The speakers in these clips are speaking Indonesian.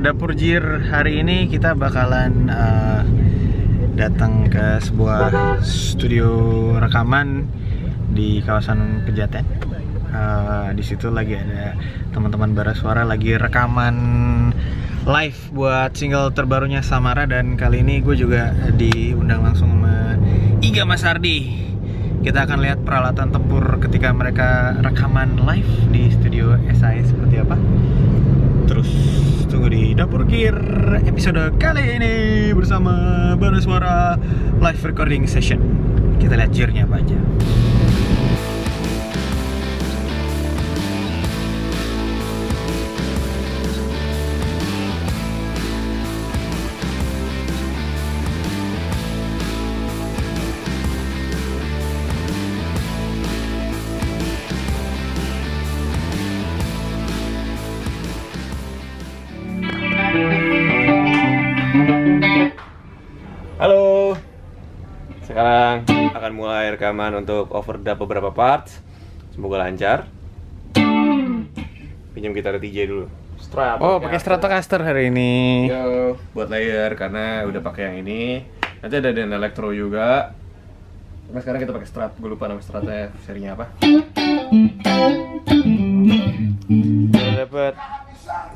Dapur jir hari ini kita bakalan uh, datang ke sebuah studio rekaman di kawasan Pejaten. Uh, di situ lagi ada teman-teman bara suara lagi rekaman live buat single terbarunya Samara dan kali ini gue juga diundang langsung sama Iga Mas Ardi. Kita akan lihat peralatan tempur ketika mereka rekaman live di studio SAE seperti apa. Terus tunggu di Dapur Gear episode kali ini bersama Bara Suara live recording session. Kita lihat gearnya apa aja. Mulai rekaman untuk overdub beberapa parts. Semoga lancar. Pinjam gitar TJ dulu. Strat. Oh, pakai Stratocaster hari ini. Yo, buat layer karena udah pakai yang ini. Nanti ada dan elektro juga. Nah, sekarang kita pakai strat. Gue lupa nama stratnya serinya apa. Udah dapet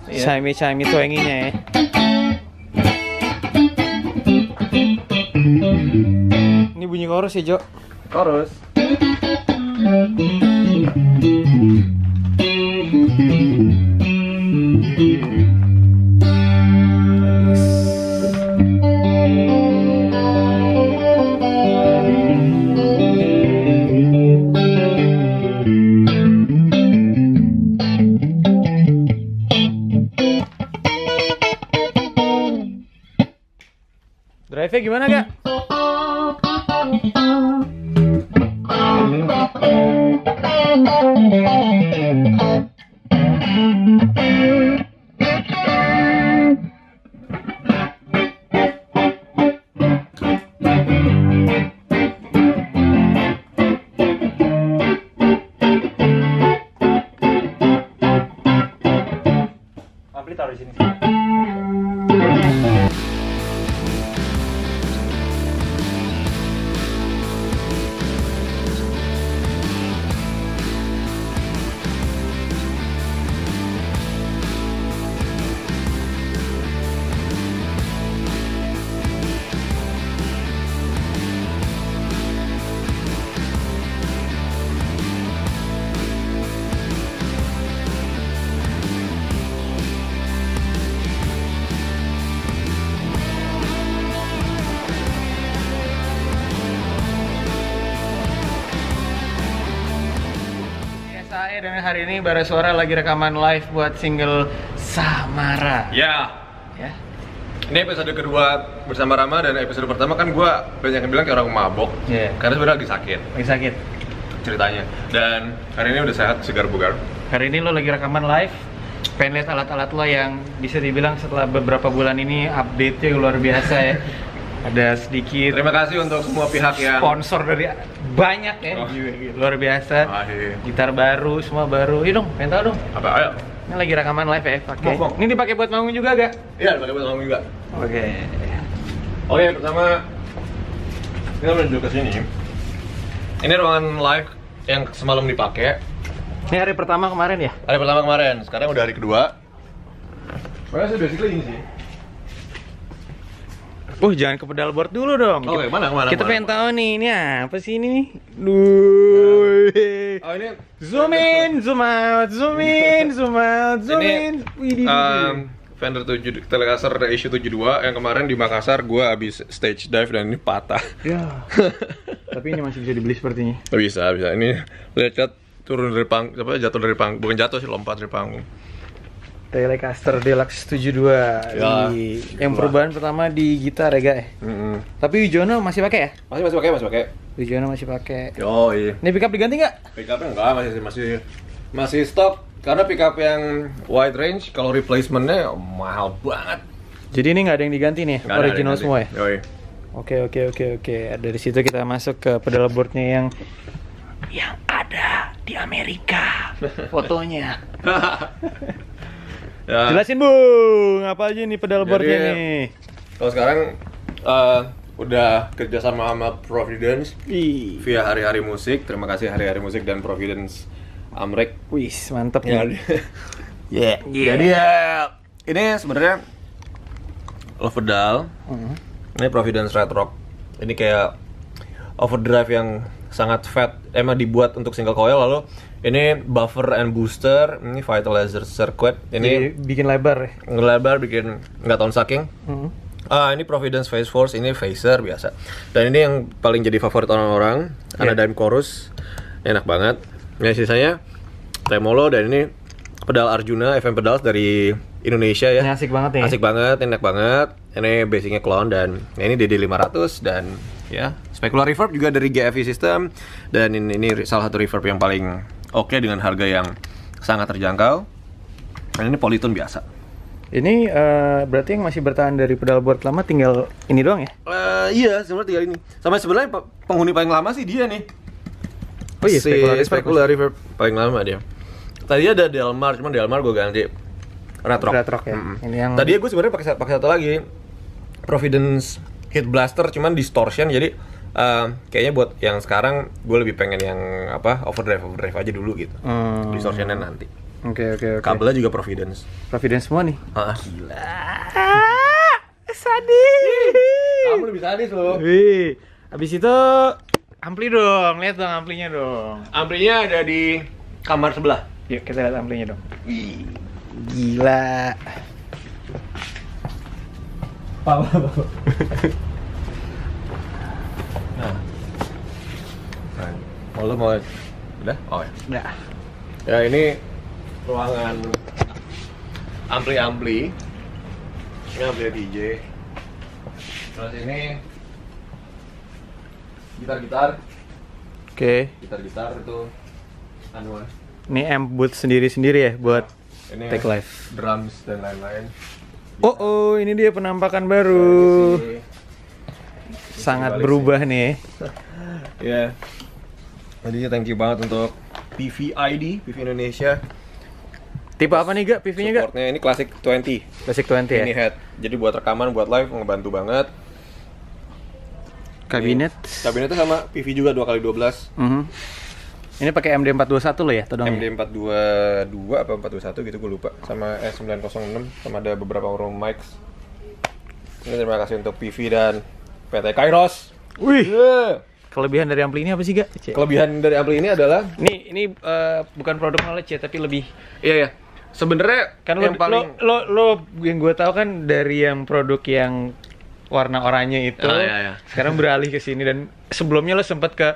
Iya. chimey twanginya ya. Ini bunyi chorus ya, Jo. Chorus. Drive-nya gimana, Kak? Dan hari ini Bara Suara lagi rekaman live buat single Samara. Ya. Ya. Ini episode kedua bersama Rama dan episode pertama kan gue banyak yang bilang kayak orang mabok Iya. karena sebenarnya lagi sakit Lagi sakit. ceritanya dan hari ini udah sehat segar bugar Hari ini lo lagi rekaman live. Pengen lihat alat-alat lo yang bisa dibilang setelah beberapa bulan ini update-nya luar biasa ya. Ada sedikit terima kasih untuk semua pihak yang sponsor dari banyak ya. Oh. Luar biasa. Iya. Gitar baru, semua baru. Iya dong, pengen tahu dong. apa ayo Ini lagi rekaman live ya, pakai. Ini dipakai buat manggung juga gak? iya pakai buat ngomong juga Oke. oke pertama kita menuju ke sini ini ruangan live yang semalam dipakai Ini hari pertama kemarin ya? hari pertama kemarin sekarang udah hari kedua Pokoknya sih basically ini sih Uh, jangan ke pedal board dulu dong. Oke, mana, ke mana, Kita ke mana? pengen tahu nih, ini apa sih ini nih? Duh. oh ini Zoom in, zoom out, zoom in, zoom out, zoom Ini, in. Widih. um, Fender 7 Telecaster issue 72 yang kemarin di Makassar gua habis stage dive dan ini patah. Ya. Tapi ini masih bisa dibeli sepertinya. Nggak bisa, bisa. Ini lihat turun dari pang, apa jatuh dari pang, bukan jatuh sih lompat dari panggung. Telecaster Deluxe 72. Ya, Di- yang perubahan pertama di gitar ya, guys. Mm Tapi Wijono masih pakai ya? Masih masih pakai, masih pakai. Wijono masih pakai. Yo, iya. Ini pickup diganti nggak? Pickupnya enggak, masih masih masih stok. Karena pickup yang wide range kalau replacementnya mahal banget. Jadi ini nggak ada yang diganti nih, ada, original yang semua ya? Yoi. Oke oke oke oke. Dari situ kita masuk ke pedal boardnya yang yang ada di Amerika fotonya. Ya, Jelasin Bung, apa aja nih pedal boardnya nih? kalau sekarang eh, udah kerja sama sama Providence Ih, via hari-hari musik. Terima kasih hari-hari musik dan Providence Amrek. wis mantep Ya, nih. Yeah. Jadi ya ini sebenarnya Love Pedal. Mhm. Ini Providence Red Rock. Ini kayak overdrive yang sangat fat. Emang dibuat untuk single coil lalu ini buffer and booster. Ini Vitalizer Circuit. Jadi Ini bikin lebar ya. ngelebar bikin nggak tahun saking. Mhm. Ah, ini Providence Phase Force, ini phaser biasa. Dan ini yang paling jadi favorit orang-orang, Iya. Anadyme Chorus. Ini enak banget. Ini sisanya tremolo dan ini pedal Arjuna FM pedals dari Indonesia ya. Ini asik banget nih. Asik banget, enak banget. Ini basicnya clone dan ini DD500 dan ya specular reverb juga dari GFE system dan ini, ini salah satu reverb yang paling oke dengan harga yang sangat terjangkau. Dan ini polytone biasa. Ini eh, berarti yang masih bertahan dari pedal board lama tinggal ini doang ya? Eh, iya, sebenarnya tinggal ini. Sama sebenarnya pe- penghuni paling lama sih dia nih. Oh iya, si Specular Reverb. Paling lama dia. Tadi ada Delmar, cuman Delmar gue ganti Red Rock. Red Rock ya. Mm-mm. Ini yang Tadi gue sebenarnya pakai pakai satu lagi Providence Hit Blaster, cuman distortion jadi eh, kayaknya buat yang sekarang gue lebih pengen yang apa overdrive overdrive aja dulu gitu. Hmm. Distortionnya nanti. Oke oke oke. Kabelnya juga Providence. Providence semua nih. Ah, gila. Sadis. Kamu lebih sadis loh. Wih, habis itu ampli dong, lihat dong amplinya dong. Amplinya ada di kamar sebelah. Yuk kita lihat amplinya dong. Gila. Nah. Oh, lu mau udah? Oh ya. Udah. Ya ini ruangan ampli-ampli. Ini ampli DJ. Terus ini gitar-gitar, Oke, gitar-gitar itu anu ini amp booth sendiri-sendiri ya buat ini take live. drums dan lain-lain. Oh, oh, ini dia penampakan baru. Sini. Sangat berubah nih. Ya. Jadi thank you banget untuk PVID, PV Indonesia. Tipe apa nih, Gak? PV-nya, Gak? Supportnya ini Classic 20. Basic 20 ya? Ini head. Jadi buat rekaman, buat live ngebantu banget. Kabinet. Ini kabinetnya sama PV juga 2x12. Mhm. Ini pakai MD421 loh ya, todong ya? MD422 apa 421 gitu gue lupa. Sama S906 sama ada beberapa room mics. Ini terima kasih untuk PV dan PT Kairos. Wih, Yeah. Kelebihan dari ampli ini apa sih, Gak? Kelebihan dari ampli ini adalah Ini ini eh, bukan produk knowledge ya, tapi lebih iya ya. Sebenarnya kan lo, yang paling lo, lo, lo yang gue tahu kan dari yang produk yang warna oranye itu Ah, iya, iya. sekarang beralih ke sini dan sebelumnya lo sempet ke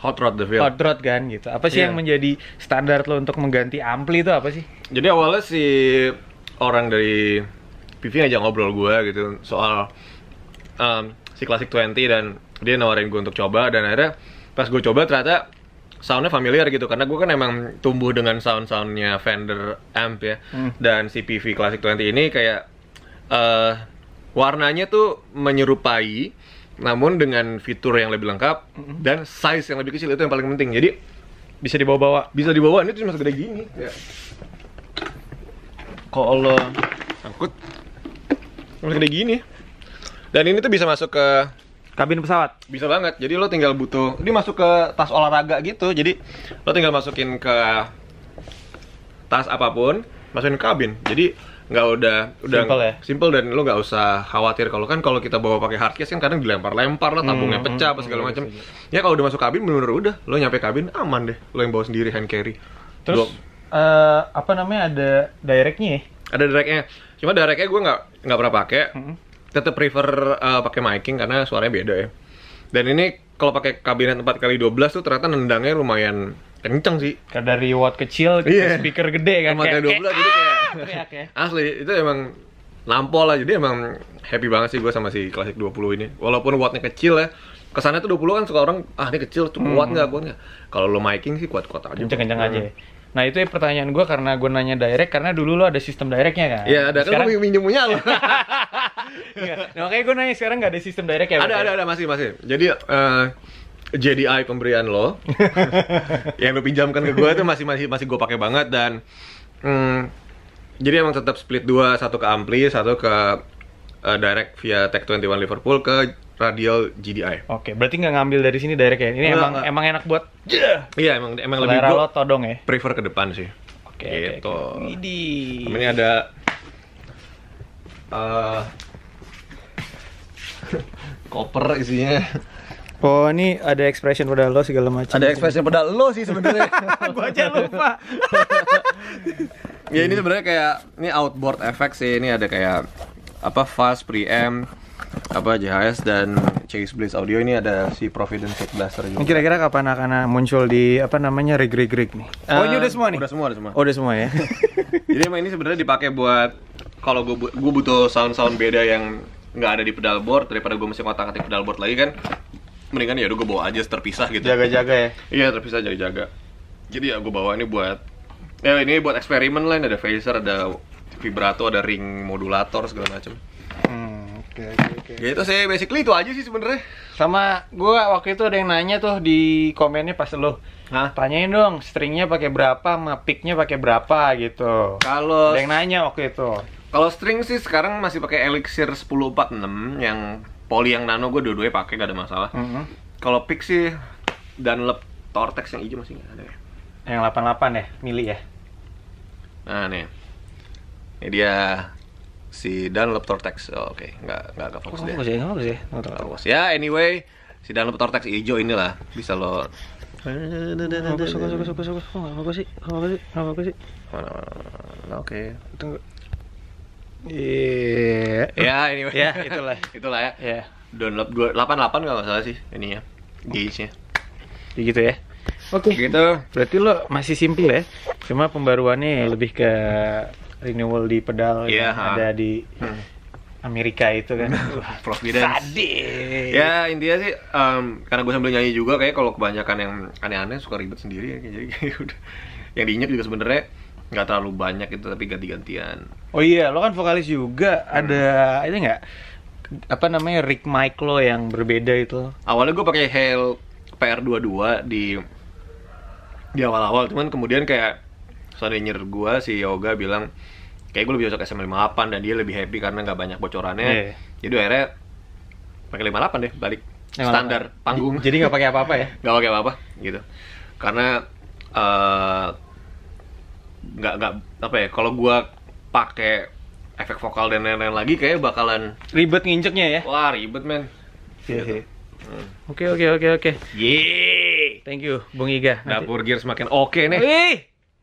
Hot Rod the Field. hot rod kan gitu apa sih Iya. yang menjadi standar lo untuk mengganti ampli itu apa sih Jadi awalnya si orang dari PV ngajak ngobrol gue gitu soal um, si Classic 20 dan dia nawarin gue untuk coba dan akhirnya pas gue coba ternyata soundnya familiar gitu karena gue kan emang tumbuh dengan sound-soundnya Fender amp ya Hmm. dan si PV Classic 20 ini kayak eh warnanya tuh menyerupai namun dengan fitur yang lebih lengkap dan size yang lebih kecil itu yang paling penting. Jadi bisa dibawa-bawa. Bisa dibawa ini tuh cuma segede gini. Ya. kalau lo angkut. Cuma segede gini. Dan ini tuh bisa masuk ke kabin pesawat? Bisa banget. Jadi lo tinggal butuh ini masuk ke tas olahraga gitu. Jadi lo tinggal masukin ke tas apa pun masukin ke kabin. Jadi nggak udah udah Simple ya? simple dan lo nggak usah khawatir. Kalau kan kalau kita bawa pakai hardcase kan kadang dilempar-lempar lah tabungnya Hmm, pecah apa hmm, segala iya, macam setuju. ya kalau udah masuk kabin bener udah. Lo nyampe kabin aman deh. Lo yang bawa sendiri hand carry. Terus Dua- eh, apa namanya ada directnya ya? Ada direknya cuma direknya gue nggak nggak pernah pakai. Hmm. Tetap prefer uh, pakai miking karena suaranya beda ya. Dan ini kalau pakai kabinet 4 kali 12 tuh ternyata nendangnya lumayan kenceng sih. Kayak dari watt kecil ke Iya. speaker gede kan 4 kali 12 jadi kayak teriak ya. asli itu emang nampol lah. Jadi emang happy banget sih gue sama si Classic 20 ini. Walaupun wattnya kecil ya kesannya tuh 20 kan suka orang ah ini kecil tuh kuat nggak kuat nggak? Kalau lo miking sih kuat-kuat aja. Kenceng-kenceng aja. Ya. Nah itu ya pertanyaan gue karena gue nanya direct karena dulu lo ada sistem directnya kan? Iya ada. Kan Sekarang, gue minjem punya lo. Nah, makanya gue nanya sekarang nggak ada sistem direct ya? ada ada ada masih masih jadi eh, JDI pemberian lo yang lo pinjamkan ke gue itu masih masih masih gue pakai banget dan hmm, Jadi emang tetap split dua, satu ke ampli, satu ke eh, direct via Tech 21 Liverpool ke radial GDI. Oke, berarti nggak ngambil dari sini direct ya? Ini Nggak, emang nggak. emang enak buat Iya emang emang lebih gue lo todong ya? prefer ke depan sih. Oke, Gitu. oke, oke. Widih. Ini ada eh koper isinya. Oh, ini ada expression pada lo segala macam. Ada expression pada lo sih sebenarnya. Gua aja lupa. ya ini sebenarnya kayak ini outboard effect sih. Ini ada kayak apa fast preamp apa JHS dan Chase Bliss Audio ini ada si Providence Shade Blaster Ini juga. kira-kira kapan akan muncul di apa namanya rig rig rig nih? Oh, ini Eh, udah semua nih. Udah semua, udah semua. Oh, udah semua ya. Jadi emang ini sebenarnya dipakai buat kalau gue gue butuh sound-sound beda yang nggak ada di pedal board daripada gue mesti ngotak-atik pedal board lagi kan mendingan ya udah gue bawa aja terpisah gitu. Jaga-jaga ya. Iya terpisah jaga-jaga. Jadi ya gue bawa ini buat ya ini buat eksperimen lah. Ini ada phaser, ada vibrato, ada ring modulator segala macam. Hmm, oke oke oke. Gitu sih basically itu aja sih sebenarnya. Sama gua waktu itu ada yang nanya tuh di komennya pas lo Hah? tanyain dong stringnya pakai berapa, sama picknya pakai berapa gitu. Kalau Ada yang nanya waktu itu. Kalau string sih sekarang masih pakai Elixir 1046 yang poly yang nano gue dua-duanya pakai gak ada masalah. Mhm. Kalau pick sih Dunlop Tortex yang hijau masih nggak ada ya. Yang 88 ya, mili ya. Nah nih, ini dia si Dunlop Tortex. Oh, Oke, nggak nggak nggak fokus deh. Bagus ya, nggak bagus ya. Nggak fokus. Ya anyway, si Dunlop Tortex hijau inilah bisa lo. Bagus, bagus, bagus, bagus. Oh, nggak bagus sih, bagus sih, bagus sih. Mana, mana, mana. Oke. Tunggu. Iya. Ya anyway. Ya, itulah. itulah ya. Ya, Dunlop 288 nggak masalah sih ininya. Gauge-nya. ya gitu ya. Oke. Gitu. Berarti lo masih simple ya. Cuma pembaruannya lebih ke renewal di pedal Iya, yang ha. ada di Hmm. Amerika itu kan. Providence. Sadis. Ya intinya sih em, karena gue sambil nyanyi juga kayak kalau kebanyakan yang aneh-aneh suka ribet sendiri ya jadi kayak udah yang diinjek juga sebenarnya nggak terlalu banyak itu tapi ganti-gantian. Oh iya, lo kan vokalis juga. Ada itu nggak? Apa namanya rig mic lo yang berbeda itu? Awalnya gue pakai Hale PR22 di di awal-awal cuman kemudian kayak engineer gue si Yoga bilang kayak gue lebih cocok SM58 dan dia lebih happy karena nggak banyak bocorannya. Iya. Jadi akhirnya pakai 58 deh balik 58. standar panggung. Jadi nggak pakai apa-apa ya? nggak pakai apa-apa gitu karena eh, nggak nggak apa ya kalau gua pakai efek vokal dan lain-lain lagi kayak bakalan Ribet nginjeknya ya? wah ribet men Iya sih. Hmm. Oke oke oke oke. Yeay Thank you, Bung Iga. Nanti- dapur gear semakin oke nih Wih!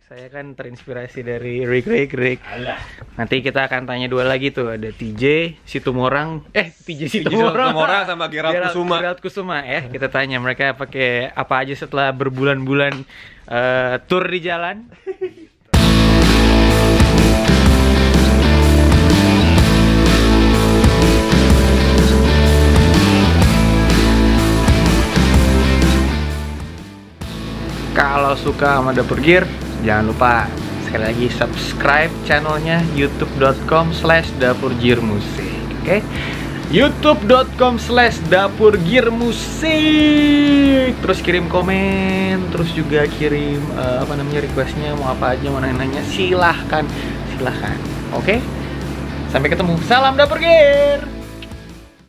Saya kan terinspirasi dari Rick Rick Rick. Nanti kita akan tanya dua lagi tuh, ada TJ Situmorang, eh TJ Situmorang, Situmorang sama Gerald Kusuma. Gerald Kusuma ya. Kita tanya mereka pakai apa aja setelah berbulan-bulan eh, tour di jalan. Kalau suka sama Dapur Gear, jangan lupa sekali lagi subscribe channelnya youtube.com slash dapur oke? youtube.com slash dapur terus kirim komen terus juga kirim eh, apa namanya requestnya mau apa aja mau nanya-nanya silahkan silahkan oke? Sampai ketemu. Salam dapur gear